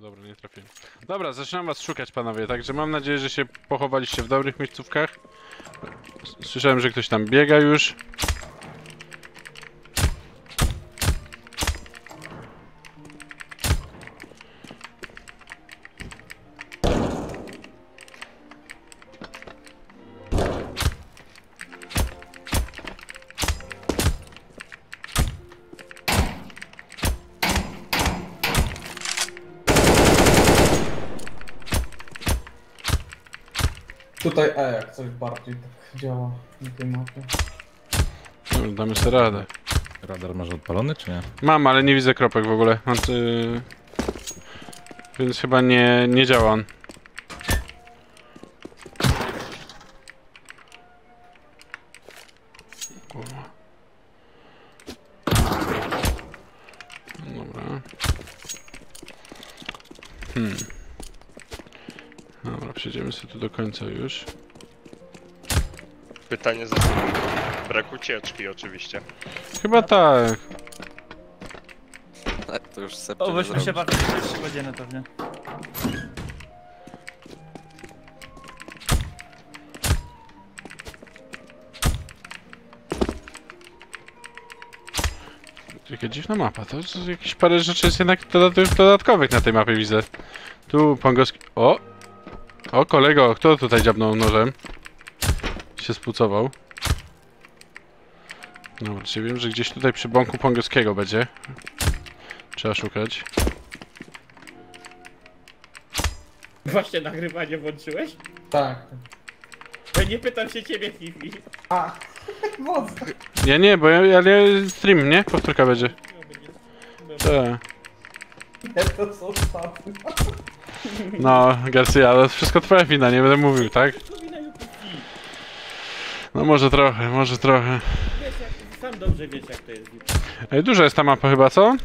Dobra, nie trafiłem. Dobra, zaczynam was szukać, panowie, także mam nadzieję, że się pochowaliście w dobrych miejscówkach. Słyszałem, że ktoś tam biega już. Bardziej tak działa na tej mapie. Dobra, damy sobie radę. Radar masz odpalony, czy nie? Mam, ale nie widzę kropek w ogóle. Znaczy... Więc chyba nie, nie działa on. Kurwa. Dobra. Hmm. Dobra, przejdziemy sobie tu do końca już. Pytanie za brak ucieczki oczywiście. Chyba tak. Tak, to już sepcie O, weźmy się przez 3 godziny pewnie. Jaka dziwna mapa, to jest jakieś parę rzeczy jest jednak dodat- dodatkowych na tej mapie widzę. Tu pongowski... O! O kolego, kto tutaj dziabnął nożem? Się spucował. Dobra, czyli wiem, że gdzieś tutaj przy bąku pongowskiego będzie. Trzeba szukać. Właśnie nagrywanie włączyłeś? Tak. Ja nie pytam się ciebie, Fifi. A, mocno. Ja nie, bo ja, ja, ja stream, nie? Powtórka będzie. Tak. Nie, to są. No, Garcia, to jest wszystko twoja wina, nie będę mówił, tak? No może trochę, może trochę. Wiesz jak, sam dobrze wiesz jak to jest. Ej, duża jest ta mapa chyba, co?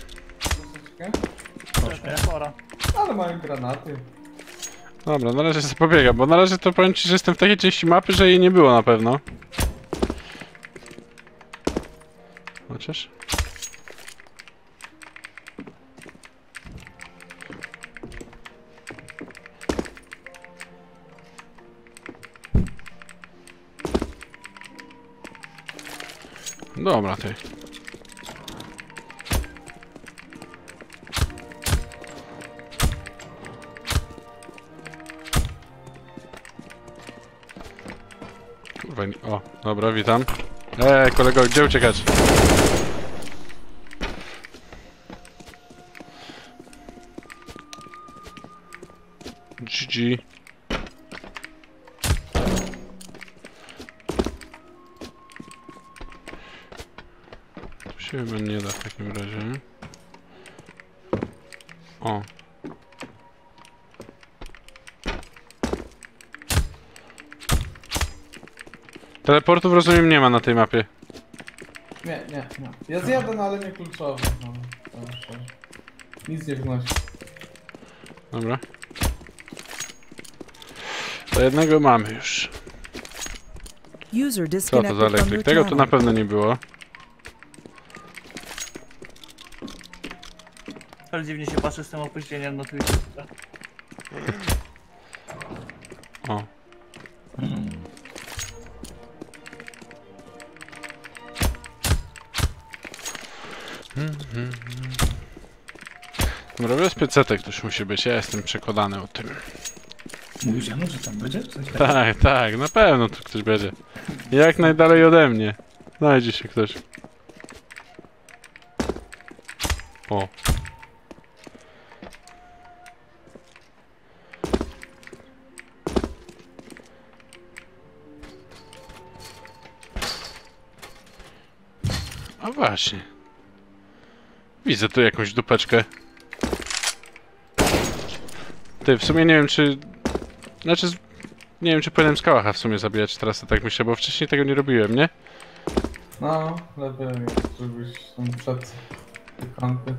Troszeczkę. Troszkę. Ale mają granaty. Dobra, na razie sobie pobiegam, bo na razie to powiem ci, że jestem w takiej części mapy, że jej nie było na pewno. Chociaż... Dobra, ty. Kurwa, o, dobra, witam. Eee, kolego, gdzie uciekać? GG. Chyba nie da w takim razie. O. Teleportów rozumiem nie ma na tej mapie. Nie, nie, nie. Jest jeden, ale nie kluczowy. No, to jeszcze Nic nie wnosi. Dobra. To jednego mamy już. User Co to disconnected za from your elektryk? Tego tu channel. na pewno nie było. Ale dziwnie się patrzy z tym opóźnieniem na Twitchu. O. Dobra, bezpiecetek też musi być, ja jestem przekonany o tym. Mówisz Janu, że tam będzie? Coś? Tak, tak, na pewno tu ktoś będzie. Jak najdalej ode mnie. Znajdzie się ktoś. O. właśnie. Widzę tu jakąś dupeczkę. Ty, w sumie nie wiem czy... Znaczy, nie wiem czy powinienem z kałacha w sumie zabijać teraz, tak myślę, bo wcześniej tego nie robiłem, nie? No, lepiej, żebyś tam przed kąty.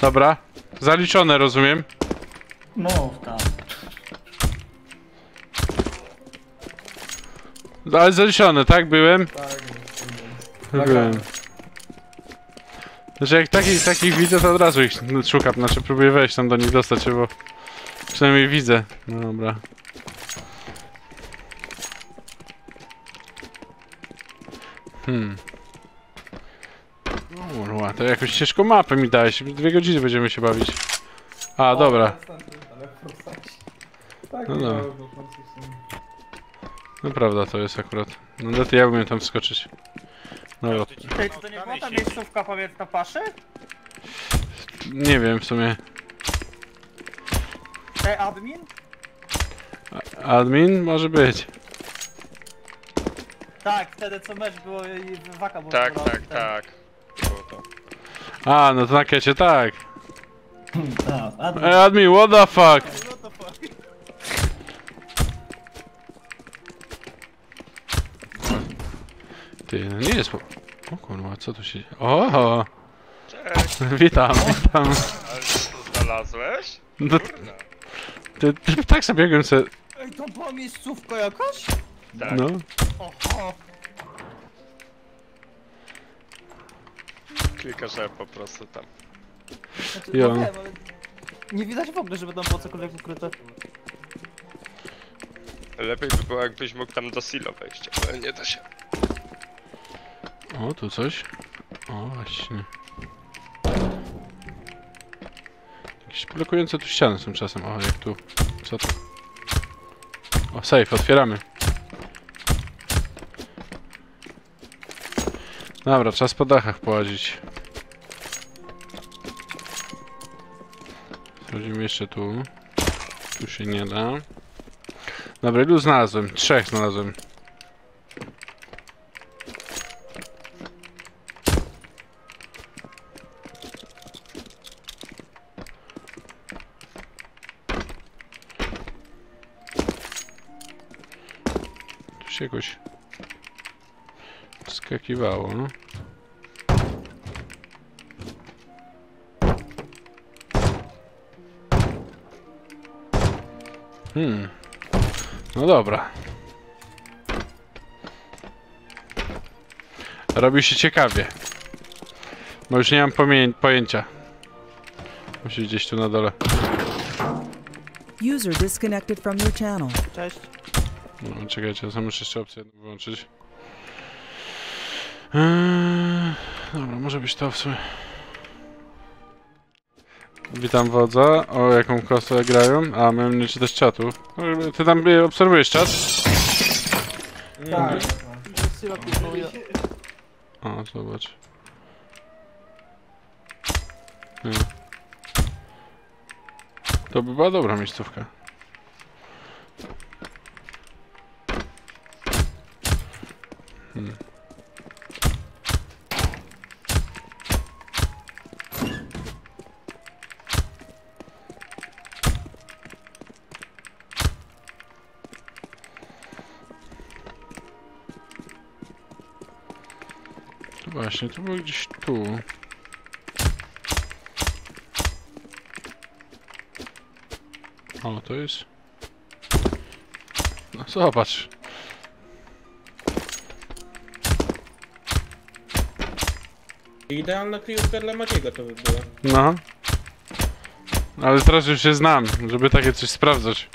Dobra. Zaliczone, rozumiem. No, tam. Ale zaliczone, tak? Byłem? Tak, Nagrane. Znaczy jak takich, takich widzę, to od razu ich szukam, znaczy próbuję wejść tam do nich dostać się, bo przynajmniej widzę. No dobra. Hmm. Kurwa, to jakąś ciężką mapę mi dałeś. Dwie godziny będziemy się bawić. A, dobra. Tak, No no dobra. no. No prawda, to jest akurat. No to ja umiem tam wskoczyć. Ej, czy to nie była ta miejscówka, powiedz, na paszy? nie wiem w sumie. Ej, admin? Admin? Może być. Tak, wtedy co mecz było i waka było. Tak, tak, ten. tak. Było to. A, no to na kecie tak. Tak, a Ej, admin, what the fuck? What the fuck? Ty, no nie jest po... O kurwa, co tu się... O, Cześć, witam, witam. ale co tu znalazłeś? No, Kurna. ty, ty, tak sobie biegłem se... Ej, to była miejscówka jakaś? Tak. No. Oho. Klikasz E po prostu tam. Znaczy, Jo. no wiem, ale nie widać w ogóle, żeby tam było cokolwiek ukryte. Lepiej by było jakbyś mógł tam do silo wejść, ale nie da się. O, tu coś. O, właśnie. Jakieś blokujące tu ściany są czasem. O, jak tu. Co to? O, safe, otwieramy. Dobra, czas po dachach połazić. Sprawdzimy jeszcze tu. Tu się nie da. Dobra, ilu znalazłem? Trzech znalazłem. Się jakoś skakiwało. no. Hmm. No dobra. Robi się ciekawie. Bo już nie mam pojęcia. Musi gdzieś tu na dole. User disconnected from your channel. Cześć. No, czekajcie, ja muszę jeszcze opcję wyłączyć. Eee, dobra, może być to w sumie. Witam wodza. O jaką kostę grają? A, miałem nie czytać czatu. Ty tam e, obserwujesz czat? Tak. O, zobacz. To by była dobra miejscówka. Hmm. To właśnie, to było gdzieś tu. O, to jest... No. Idealna kryjówka dla Maciego to by była. No. Ale teraz już się znam, żeby takie coś sprawdzać.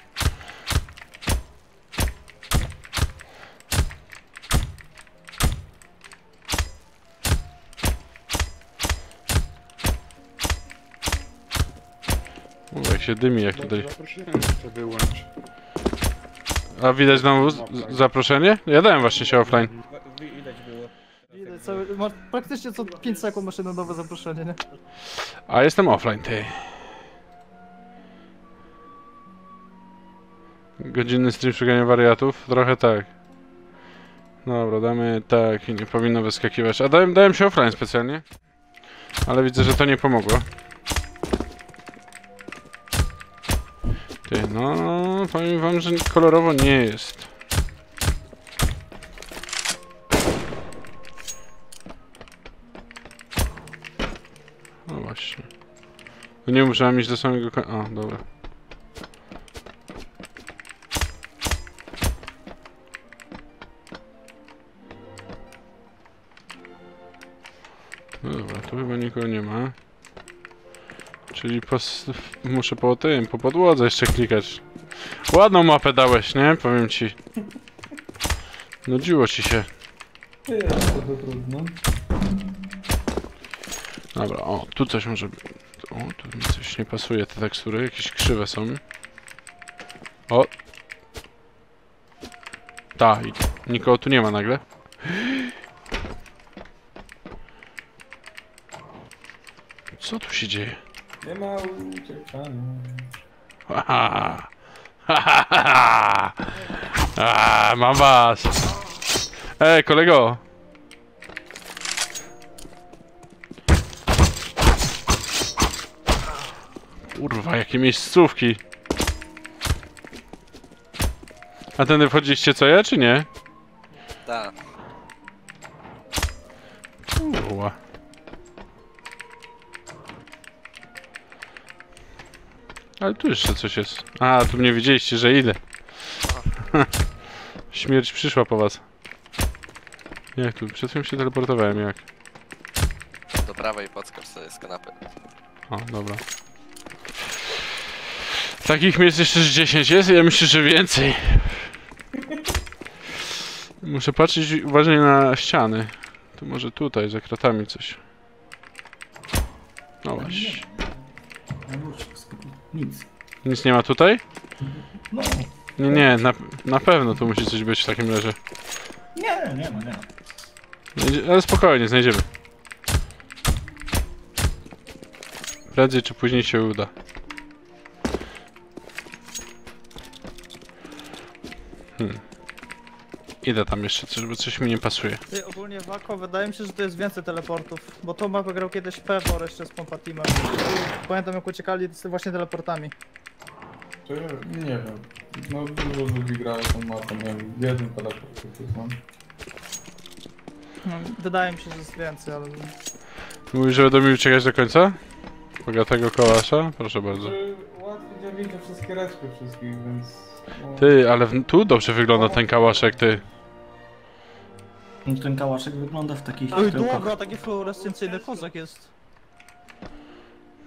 O, jak się dymi, jak tutaj. A widać znowu z- z- zaproszenie? Ja dałem właśnie się offline. Cały, masz praktycznie co 5 sekund masz jedno nowe zaproszenie, nie? A jestem offline, ty. Godzinny stream szukania wariatów? Trochę tak. Dobra, damy tak i nie powinno wyskakiwać. A dałem, dałem się offline specjalnie. Ale widzę, że to nie pomogło. Ty, no, powiem wam, że kolorowo nie jest. Nie muszę iść do samego końca. O, dobra. No dobra, tu chyba nikogo nie ma. Czyli muszę po tym, po podłodze jeszcze klikać. Ładną mapę dałeś, nie? Powiem ci. Nudziło ci się. To, to trudno. Dobra, o, tu coś może być. O, tu mi coś nie pasuje, te tekstury, jakieś krzywe są. O! Ta, i nikogo tu nie ma nagle. Co tu się dzieje? Nie ma uciekania. Haha. Hahaha. A, mam was. Ej, kolego. Kurwa, jakie miejscówki. A tędy wchodziliście co ja, czy nie? Tak. Kurwa. Ale tu jeszcze coś jest. A, tu mnie widzieliście, że idę. Śmierć przyszła po was. Jak tu? Przed chwilą się teleportowałem, jak? Do prawej podskocz sobie z kanapy. O, dobra. Takich miejsc jeszcze z 10 jest? Ja myślę, że więcej. Muszę patrzeć uważnie na ściany. To może tutaj, za kratami coś. No właśnie. Nic. Nic nie ma tutaj? No, Nie, nie, na, na pewno tu musi coś być w takim razie. nie, nie ma, nie ma. Ale spokojnie, znajdziemy. Prędzej czy później się uda. Idę tam jeszcze, coś, bo coś mi nie pasuje. Ty, ogólnie Wako, wydaje mi się, że to jest więcej teleportów. Bo tą mapę grał kiedyś Pewor jeszcze z Pompa Teamem. Pamiętam jak uciekali z właśnie teleportami. Czy, nie wiem. No dużo ludzi grało tą mapą, nie wiem, jeden teleport tylko mam. No, wydaje mi się, że jest więcej, ale... Mówisz, że będą mi uciekać do końca? Bogatego kołasza? Proszę bardzo. Łatwiej widzę wszystkie reszty wszystkich, więc... No, Ty, ale w, tu dobrze wygląda ten kałaszek, ty. No, Ten kałaszek wygląda w takich Oj, tyłkach. dobra, taki fluorescencyjny kozak jest.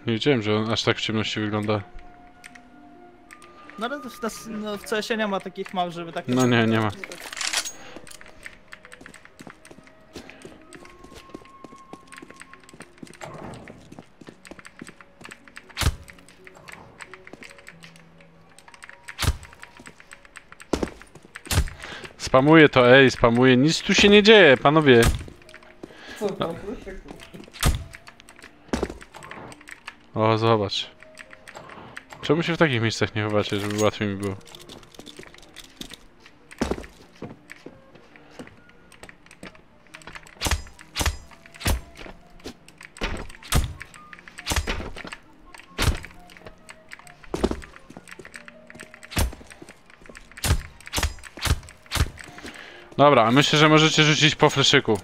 Nie wiedziałem, że on aż tak w ciemności wygląda. No ale w, nas- no, w CS nie ma takich map, żeby tak... No nie, nie ma. Spamuję to, ej, spamuję. Nic tu się nie dzieje, panowie. Co? Słyszę, O, zobacz. Czemu się w takich miejscach nie chowacie, żeby łatwiej mi było? Dobra, myślę, że możecie rzucić po fleszyku.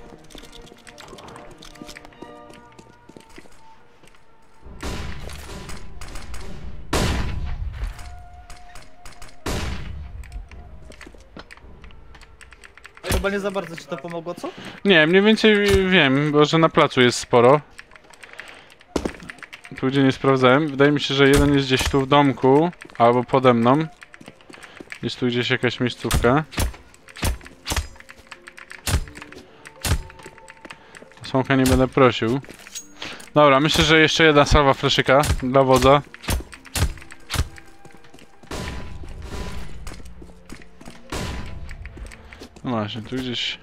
Chyba nie za bardzo ci to pomogło, co? Nie, mniej więcej wiem, bo że na placu jest sporo. Tu gdzie nie sprawdzałem. Wydaje mi się, że jeden jest gdzieś tu w domku, albo pode mną. Jest tu gdzieś jakaś miejscówka. Słonka nie będę prosił. Dobra, myślę, że jeszcze jedna salwa fleszyka dla wodza. No właśnie, tu gdzieś...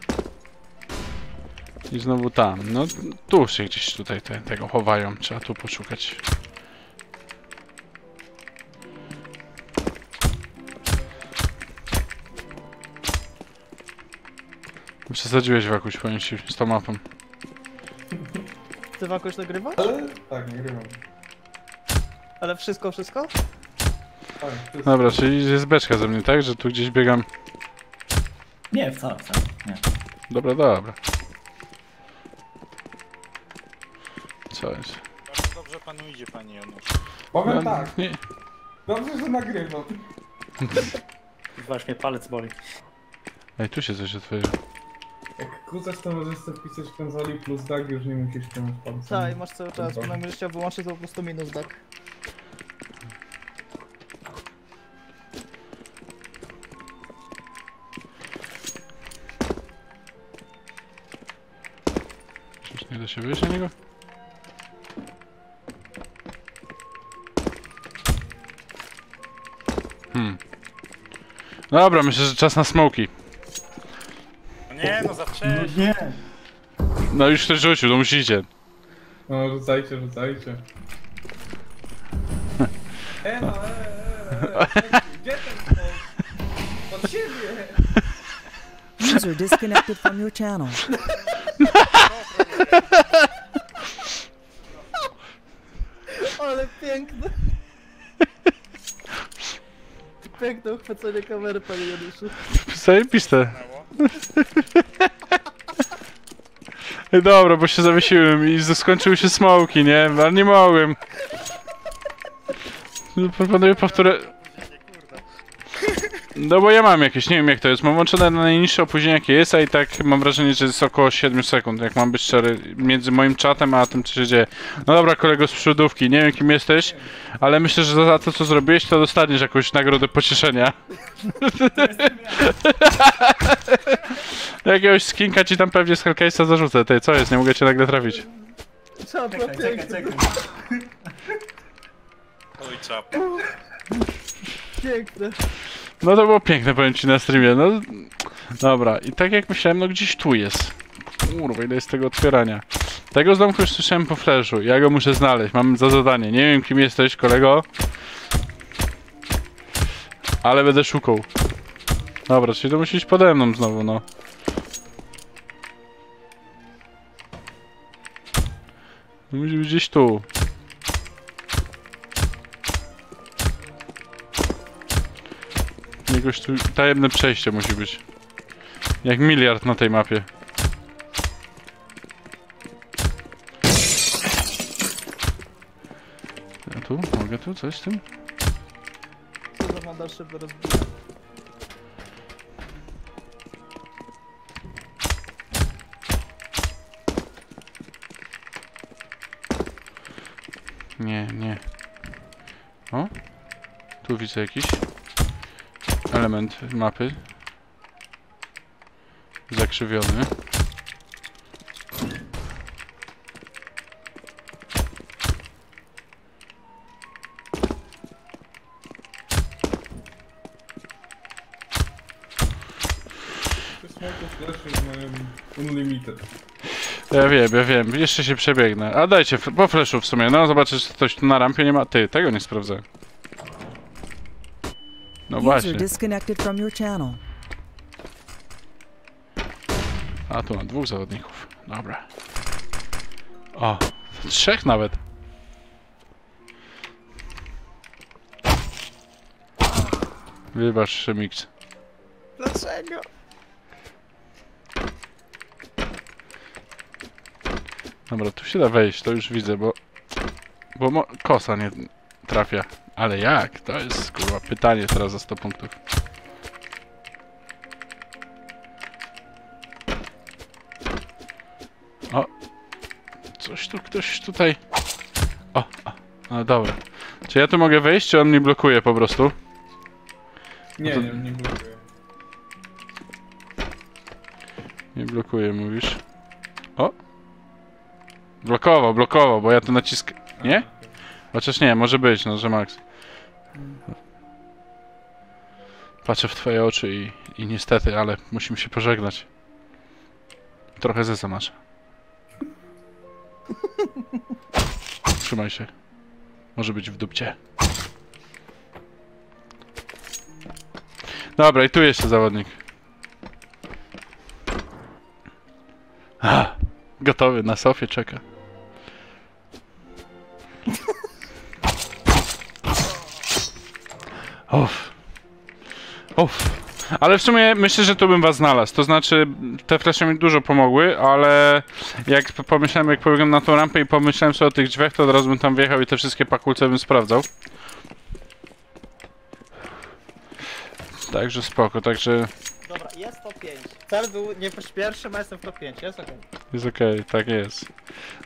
I znowu tam. No tu się gdzieś tutaj te, tego chowają. Trzeba tu poszukać. Przesadziłeś Wakuś, powiem ci, z tą mapą. Ty już nagrywasz? Ale tak, nagrywam. Ale wszystko, wszystko? Tak, wszystko. Dobra, czyli jest beczka ze mnie, tak? Że tu gdzieś biegam. Nie, wcale, wcale, nie. Dobra, dobra. Co jest? Bardzo dobrze panu idzie, panie Janusz. Powiem No, tak, nie, dobrze, że nagrywam. Właśnie palec boli. Ej, tu się coś otworzyło. Kucasz to możesz sobie wpisać w konsoli plus DAG, już nie musisz kierować palcem. Tak, i masz cały czas, bo będziesz chciał wyłączyć to po prostu minus tak. Przecież nie da się wyjść na niego? Hmm. Dobra, myślę, że czas na smoki. No nie, no za No wcześnie. nie! No już ktoś rzucił, to musicie. No rzucajcie, rzucajcie. E no, e, e, e, e, gdzie ten smok? Pod siebie! User disconnected from your channel. Ale piękne! Piękne uchwycenie kamery, panie Januszu. Zajebiste. Dobra, bo się zawiesiłem i skończyły się smoki, nie? Ale nie mogłem. No, Proponuję powtórę. No bo ja mam jakieś, nie wiem jak to jest. Mam włączone na najniższe opóźnienie jakie jest, a i tak mam wrażenie, że jest około 7 sekund, jak mam być szczery, między moim czatem a tym, co się dzieje. No dobra, kolego z przodówki, nie wiem kim jesteś, ale myślę, że za to, co zrobiłeś, to dostaniesz jakąś nagrodę pocieszenia. Jakiegoś skinka ci tam pewnie z Hellcase'a zarzucę. Ty, co jest? Nie mogę cię nagle trafić. Czapla Czekaj, czekaj, piękna, czekaj. Oj, czap. piękne. No to było piękne, powiem ci na streamie. No, dobra, i tak jak myślałem, no gdzieś tu jest. Kurwa, ile jest tego otwierania. Tego z domku już słyszałem po flashu. Ja go muszę znaleźć. Mam za zadanie. Nie wiem, kim jesteś, kolego. Ale będę szukał. Dobra, czyli to musi iść pode mną znowu, no. Musi być gdzieś tu. Jakoś tu tajemne przejście musi być. Jak miliard na tej mapie. Ja tu? Mogę tu? Coś z tym? Co za mandal szyby Nie, nie. O? Tu widzę jakiś element mapy. Zakrzywiony. Ja wiem, ja wiem. Jeszcze się przebiegnę. A dajcie, po flashu w sumie. No, zobaczysz, czy ktoś tu na rampie nie ma. Ty, tego nie sprawdzę. No właśnie. A tu mam dwóch zawodników. Dobra. O, trzech nawet. Wybacz, Szymix. Dlaczego? Dobra, tu się da wejść, to już widzę, bo... Bo kosa nie trafia. Ale jak? To jest, kurwa, pytanie teraz za 100 punktów. O! Coś tu, ktoś tutaj... O, o, no dobra. Czy ja tu mogę wejść, czy on mnie blokuje po prostu? Nie, to- nie, nie blokuję. Nie blokuje, mówisz. Blokował, blokował, bo ja tu nacisk... Nie? Chociaż nie, może być, no, że Max. Patrzę w twoje oczy i, i niestety, ale musimy się pożegnać. Trochę zeza masz. Trzymaj się. Może być w dupcie. Dobra, i tu jeszcze zawodnik. A, gotowy, na sofie czeka. Uff. Uff. Ale w sumie myślę, że tu bym was znalazł. To znaczy, te flesze mi dużo pomogły, ale jak pomyślałem, jak pobiegłem na tą rampę i pomyślałem sobie o tych drzwiach, to od razu bym tam wjechał i te wszystkie pakulce bym sprawdzał. Także spoko, także Dobra, jest to 5. Cel był nie pierwszy, a jestem w top 5, jest okej. Jest okej, tak jest.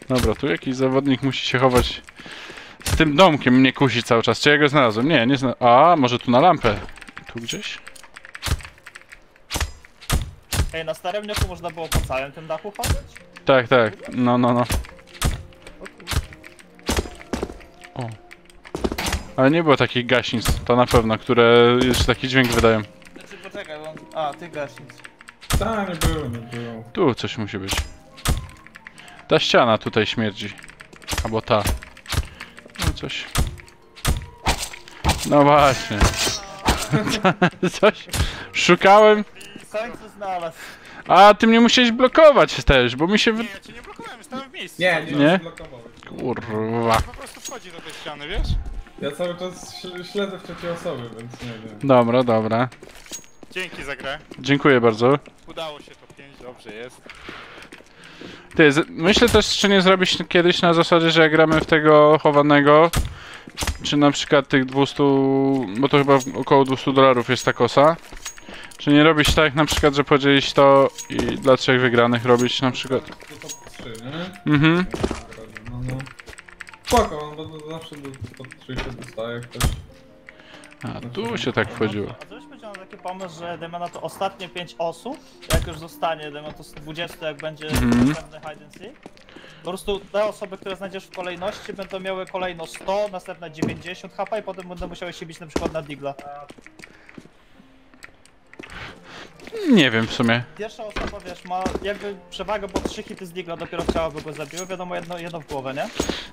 Dobra, tu jakiś zawodnik musi się chować. Z tym domkiem mnie kusi cały czas. Czy ja go znalazłem? Nie, nie znalazłem. A, może tu na lampę. Tu gdzieś? Ej, na starym wniosku można było po całym tym dachu chodzić? Tak, tak. No, no, no. O. Ale nie było takich gaśnic, to na pewno, które jeszcze taki dźwięk wydają. Znaczy, poczekaj, bo... A, ty gaśnic. Tak, nie było, nie było. Tu coś musi być. Ta ściana tutaj śmierdzi. Albo ta. No coś. No właśnie. coś. Szukałem. W końcu znalazł. A ty mnie musiałeś blokować też, bo mi się wy... Nie, ja cię nie blokowałem, stałem w miejscu. Nie, nie. Nie? nie. blokowałeś. Kurwa. Po prostu wchodzi do tej ściany, wiesz? Ja cały czas śl- śledzę w trzeciej osoby, więc nie wiem. Dobra, dobra. Dzięki za grę. Dziękuję bardzo. Udało się to 5, dobrze jest. Ty, myślę też, czy nie zrobić kiedyś na zasadzie, że jak gramy w tego chowanego, czy na przykład tych 200, bo to chyba około 200 dolarów jest ta kosa, czy nie robić tak na przykład, że podzielić to i dla trzech wygranych robić na przykład. To top 3, nie? Mhm. No, no. Spoko, no bo to zawsze do top 3 się dostaje jak ktoś. A, tu się tak wchodziło. Na taki pomysł, że dajmy na to ostatnie 5 osób, jak już zostanie, dajmy na to z 20, jak będzie następny hide and seek. Po prostu te osoby, które znajdziesz w kolejności będą miały kolejno 100, następne 90 HP i potem będą musiały się bić na przykład na digla. Nie wiem w sumie. Pierwsza osoba, wiesz, ma jakby przewagę, bo 3 hity z digla dopiero chciałaby go zabiły, wiadomo, jedno, jedno w głowę, nie?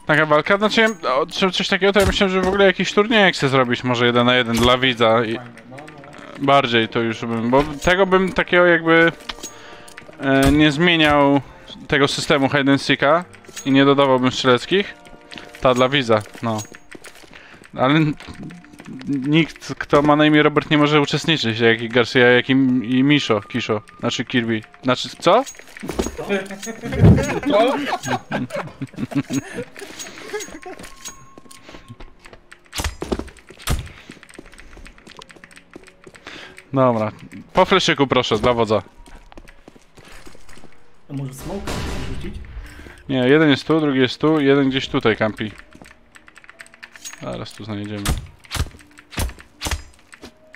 Taka walka, znaczy o, czy coś takiego, to ja myślałem, że w ogóle jakiś turniej chcę zrobić, może jeden na jeden dla widza i Fajne, no, no. Bardziej to już bym, bo tego bym takiego jakby e, nie zmieniał tego systemu hide and seeka i nie dodawałbym strzeleckich. Ta dla widza, no. Ale nikt, kto ma na imię Robert nie może uczestniczyć, jak i Garcia, jak i, i Misho, Kisho, znaczy Kirby. Znaczy, co? Dobra, po fleszyku proszę, dla wodza. To może smoke rzucić? Nie, jeden jest tu, drugi jest tu, jeden gdzieś tutaj kampi. Zaraz tu znajdziemy.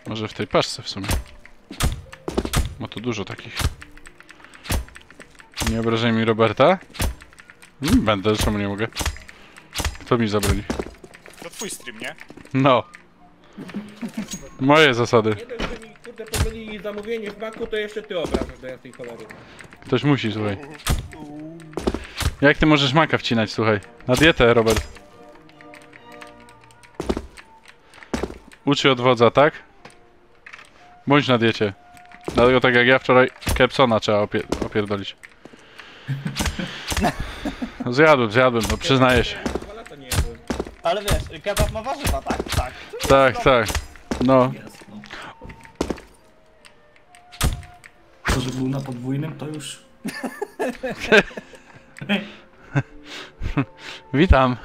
Może w tej paczce w sumie. Ma tu dużo takich. Nie obrażaj mi Roberta. Mm, Będę, czemu nie mogę? Kto mi zabroni? To twój stream, nie? No. Moje zasady. Kurde pomylili zamówienie w maku, to jeszcze ty obrażasz do jasnej cholery. Ktoś musi, słuchaj. Jak ty możesz maka wcinać, słuchaj? Na dietę, Robert. Ucz się od wodza, tak? Bądź na diecie. Dlatego tak jak ja wczoraj Kepsona trzeba opie opierdolić. Zjadłem, zjadłem, no przyznaję się. Dwa lata nie jadłem. Ale wiesz, kebab ma warzywa, tak? Tak. Tak, tak. No, no. Na podwójnym, to już... witam.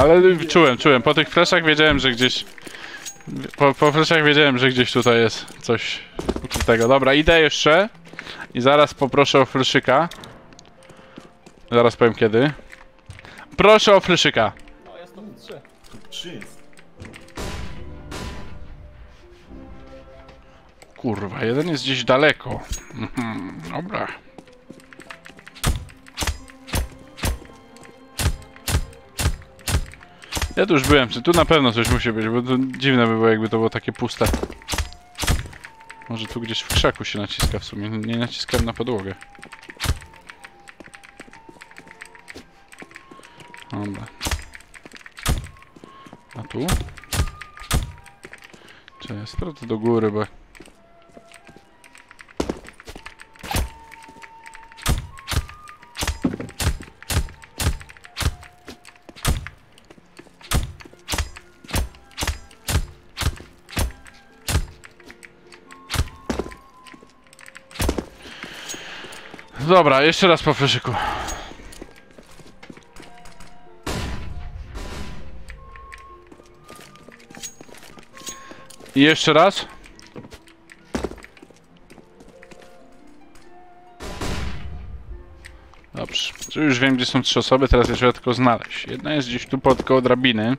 Ale czułem, czułem. Po tych fleszach wiedziałem, że gdzieś... Po, po fleszach wiedziałem, że gdzieś tutaj jest coś ukrytego. Dobra, idę jeszcze. I zaraz poproszę o fleszyka. Zaraz powiem kiedy. Proszę o fleszyka. No, jest to 3. Trzy jest. Kurwa, jeden jest gdzieś daleko. Mhm, dobra. Ja tu już byłem, czy tu na pewno coś musi być, bo to dziwne by było, jakby to było takie puste. Może tu gdzieś w krzaku się naciska w sumie, nie naciskałem na podłogę. Dobra. A tu? Czy jest to do góry, bo... Dobra, jeszcze raz po fyszyku. I jeszcze raz. Dobrze, już wiem gdzie są trzy osoby, teraz jeszcze tylko znaleźć. Jedna jest gdzieś tu pod koło drabiny.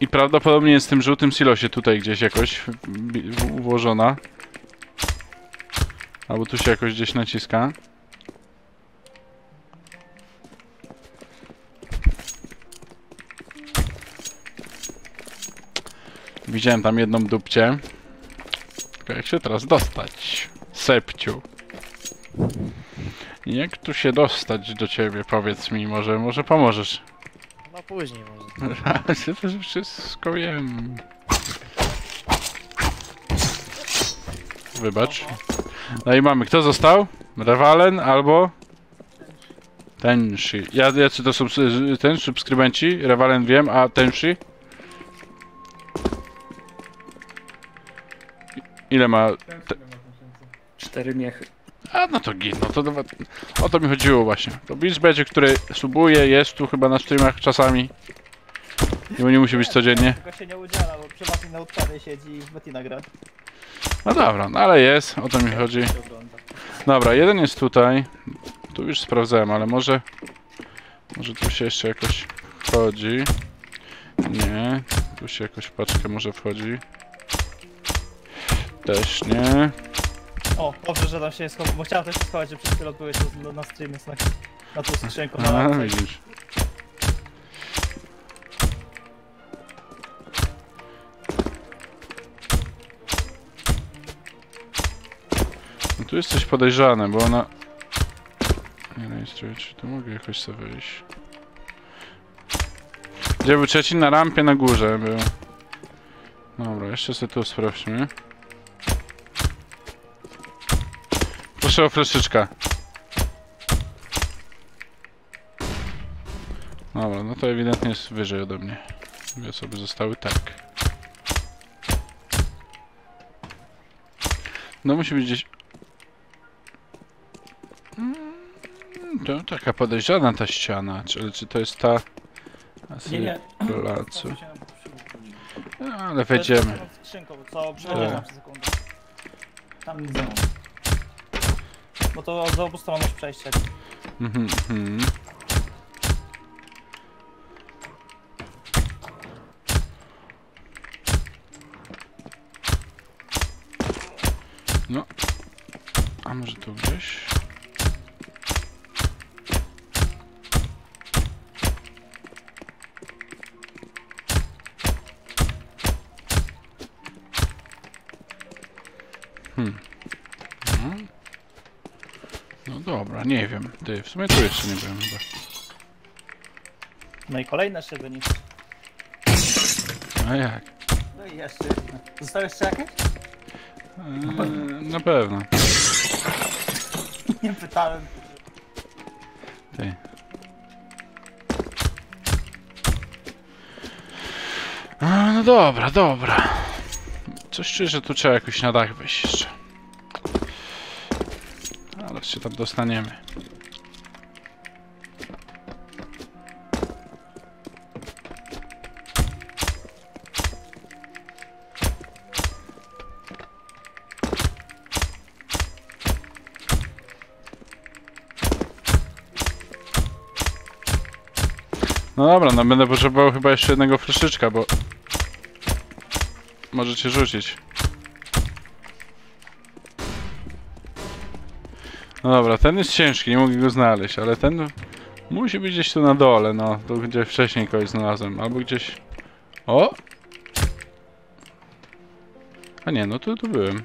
I prawdopodobnie jest w tym żółtym silosie tutaj gdzieś jakoś ułożona. Albo tu się jakoś gdzieś naciska. Widziałem tam jedną dupcie. Tylko jak się teraz dostać? Sepciu. Jak tu się dostać do ciebie? Powiedz mi, może, może pomożesz. No później może. Ja też wszystko wiem. Wybacz. No i mamy, kto został? Rewalen albo... Tenshi. Ja, jacy to są ten, subskrybenci? Rewalen wiem, a Tenshi? Ile ma... Tysięcy. Cztery miechy. A no to git, no to nawet o to mi chodziło właśnie. To Beach będzie, który subuje, jest tu chyba na streamach czasami. Nie, nie musi być codziennie. Tylko się nie udziela, bo przeważnie na utkanie siedzi i w Betina gra. No dobra, no ale jest, o to mi chodzi. Dobra, jeden jest tutaj. Tu już sprawdzałem, ale może... Może tu się jeszcze jakoś wchodzi. Nie. Tu się jakoś w paczkę może wchodzi. Też nie. O, dobrze, że tam się schował, bo chciałem też się schować, że przed chwilą byłeś na, streamie na, na tą skrzynką. A, widzisz. No tu jest coś podejrzane, bo ona... Nie rejestruję, czy tu mogę jakoś sobie wyjść. Gdzie był trzeci? Na rampie na górze był. Dobra, jeszcze sobie tu sprawdźmy. Proszę o fleszyczkę. Dobra, no to ewidentnie jest wyżej ode mnie. Dwie osoby zostały tak. No musi być gdzieś... taka podejrzana ta ściana, czy, czy to jest ta... Nie, nie. Placu. No, ale wejdziemy. co przechodzisz Tak. przez sekundę. Tam nic nie ma. Bo to z obu stron możesz przejść. jak- Mhm, mhm. No. A może tu gdzieś? Dobra, nie wiem. Ty, w sumie tu jeszcze nie byłem chyba. No i kolejne szyby nic. A jak? No i jeszcze jedna. Zostały jeszcze jakieś? Eee, na pewno. Nie pytałem. Ty. A, no dobra, dobra. Coś czuję, że tu trzeba jakoś na dach wejść się tam dostaniemy. No dobra, no będę potrzebował chyba jeszcze jednego fleszyczka, bo... Możecie rzucić. No dobra, ten jest ciężki, nie mogę go znaleźć, ale ten musi być gdzieś tu na dole, no, tu gdzie wcześniej kogoś znalazłem, albo gdzieś... O! A nie, no tu, tu byłem.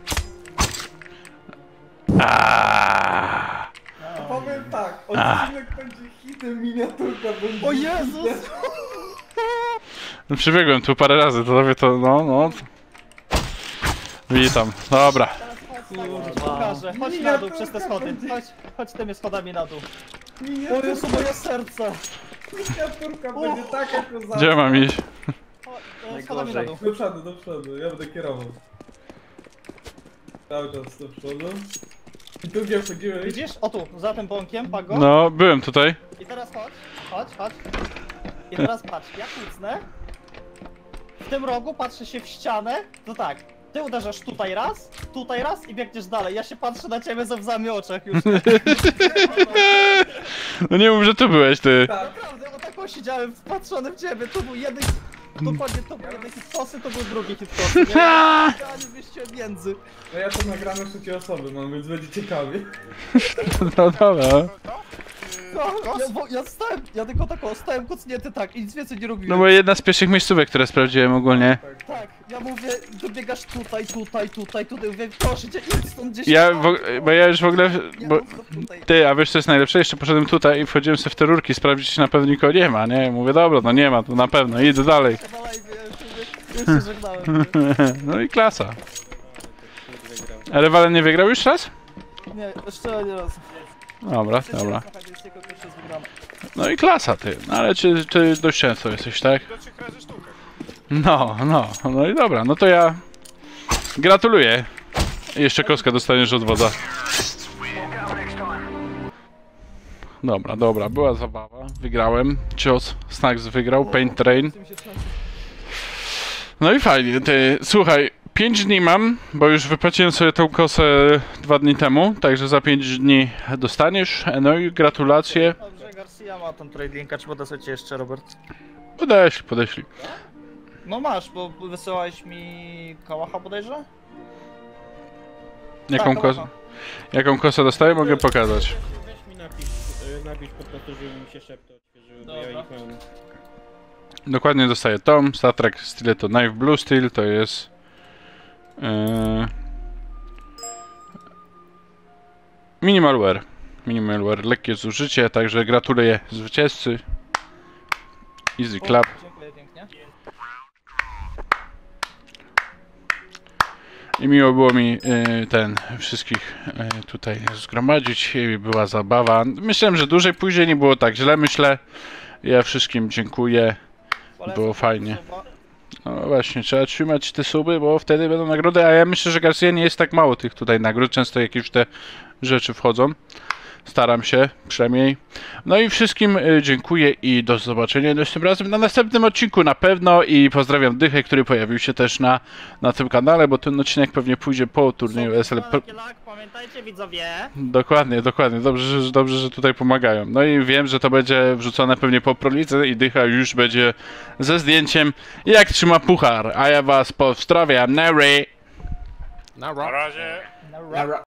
Aaaa! Powiem tak, odcinek będzie hitem, miniaturka będzie O Jezus! No przybiegłem tu parę razy, to tobie to, no, no. Witam, dobra. Pokażę. Chodź na dół przez te schody. Chodź, chodź tymi schodami na dół. O Jezu, moje serce! miniaturka będzie taka kozaka. Gdzie mam iść? O, e, Schodami na dół. Do przodu, do przodu, ja będę kierował. Cały czas do przodu. I tu gdzie wchodziłeś? Widzisz? O tu, za tym bąkiem, pago. No, byłem tutaj. I teraz chodź, chodź, chodź. I teraz patrz, jak kucnę. W tym rogu patrzę się w ścianę, to tak. Ty uderzasz tutaj raz, tutaj raz i biegniesz dalej. Ja się patrzę na ciebie ze łzami w oczach już. No nie mów, że tu byłeś ty. Naprawdę, bo taką siedziałem wpatrzony w ciebie. To był jeden... Dokładnie to był jeden hitosy, to był drugi hitosy. Nie? Ja nie wyjście między. No ja to nagrane trzecie osoby mam, więc będzie ciekawie. No dobra. No, ja, bo ja stałem, ja tylko taką stałem kucnięty tak i nic więcej nie robiłem. No bo jedna z pierwszych miejscówek, które sprawdziłem ogólnie. Tak, ja mówię, dobiegasz tutaj, tutaj, tutaj, tutaj, mówię, proszę cię, idź stąd gdzieś. Ja, bo ja już w ogóle, bo ty, a wiesz co jest najlepsze? Jeszcze poszedłem tutaj i wchodziłem sobie w te rurki sprawdzić, czy na pewno nikogo nie ma, nie? Mówię, dobra, no nie ma, to na pewno, idę dalej. Ja na live, ja już, mówię, już się żegnałem. No i klasa. Ale Walen nie wygrał już raz? Nie, jeszcze nie raz. Dobra, dobra. No i klasa ty. No ale czy, czy dość często jesteś, tak? Do trzech razy sztukę. No, no, no i dobra, no to ja gratuluję. Jeszcze kostka dostaniesz od wodza. Dobra, dobra, była zabawa. Wygrałem. Cios, Snacks wygrał, Paint Train. No i fajnie, ty, słuchaj, 5 dni mam, bo już wypłaciłem sobie tą kosę dwa dni temu, także za 5 dni dostaniesz. No i gratulacje. Dobrze, Garcia ma ten trade linka, czy podesłać jeszcze, Robert? Podeślij, podeślij. No masz, bo wysyłałeś mi kałacha bodajże? Jaką, Tak, kos kałacha. jaką kosę dostaję, mogę pokazać. Weź mi napisz, y, napisz po prostu, żeby mi się szepty odświeżyły, bo ja Dobra. ich mam... Dokładnie dostaję Tom, Star Trek Stiletto Knife Blue Steel, to jest... Yy, minimalware. Minimalware, lekkie zużycie, także gratuluję zwycięzcy. Easy pięknie. I miło było mi y, ten wszystkich y, tutaj zgromadzić. i Była zabawa. Myślałem, że dłużej później nie było tak źle, myślę. Ja wszystkim dziękuję. Było fajnie. No właśnie, trzeba trzymać te suby, bo wtedy będą nagrody, a ja myślę, że Garcia nie jest tak mało tych tutaj nagród, często jakieś te rzeczy wchodzą. Staram się, przynajmniej. No i wszystkim y, dziękuję i do zobaczenia następnym razem na następnym odcinku na pewno i pozdrawiam Dychę, który pojawił się też na, na tym kanale, bo ten odcinek pewnie pójdzie po turnieju SL. Pamiętajcie widzowie. Dokładnie, dokładnie. Dobrze, że, dobrze, że tutaj pomagają. No i wiem, że to będzie wrzucone pewnie po prolidze i dycha już będzie ze zdjęciem jak trzyma puchar. A ja was pozdrawiam. Nary! Na razie. Na ra-